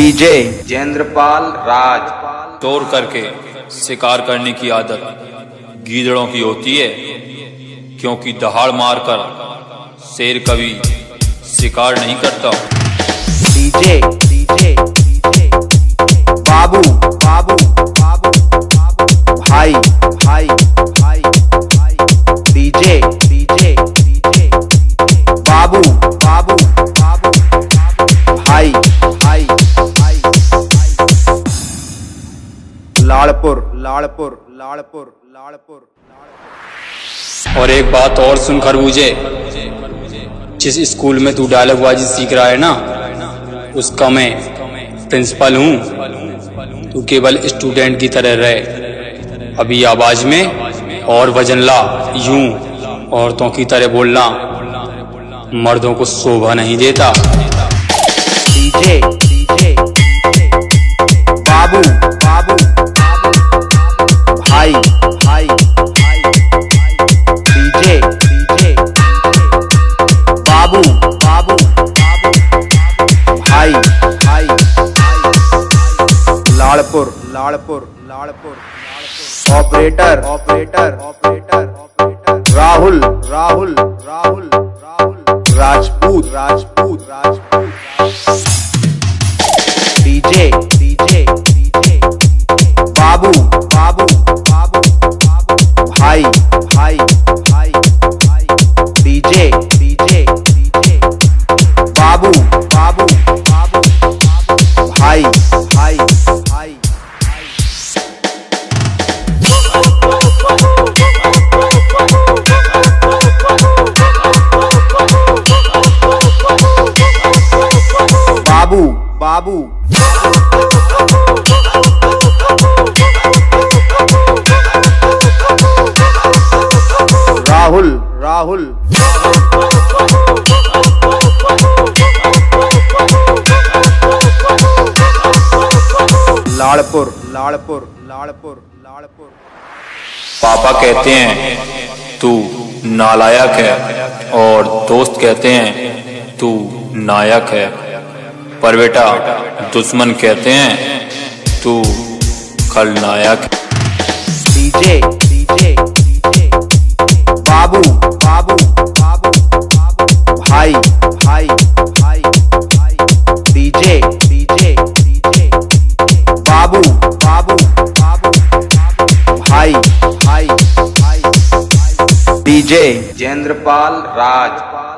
DJ जेंद्रपाल राज। तोड़ करके शिकार करने की आदत गीदड़ों की होती है क्योंकि दहाड़ मारकर शेर कभी शिकार नहीं करता। DJ DJ Babu. Lalpur Lalpur Lalpur Lalpur. और एक बात और सुन खरबूजे जिस स्कूल में तू डायलॉग बाजी सीख रहा है ना उसका मैं प्रिंसिपल हूँ। तू केवल स्टूडेंट की तरह रहे। अभी आवाज़ में और वज़न ला यूँ औरतों की तरह बोलना मर्दों को शोभा नहीं देता। डीजे। बाबू भाई Lalpur Lalpur Lalpur. Operator operator operator. Operator Rahul Rahul Rahul Rahul. Rajput Rajput Rajput. DJ DJ DJ. Babu Babu Babu Babu. भाई भाई भाई भाई। डीजे। बाबू बाबू। राहुल राहुल। लालपुर लालपुर लालपुर लालपुर। पापा कहते हैं, तू नालायक है। और दोस्त कहते हैं, तू नायक है। पर बेटा दुश्मन कहते हैं तू खलनायक। DJ DJ DJ. Babu Babu Babu Babu भाई भाई भाई भाई। DJ DJ DJ. Babu Babu Babu Babu भाई भाई भाई। भाई डीजे जेंद्रपाल राज।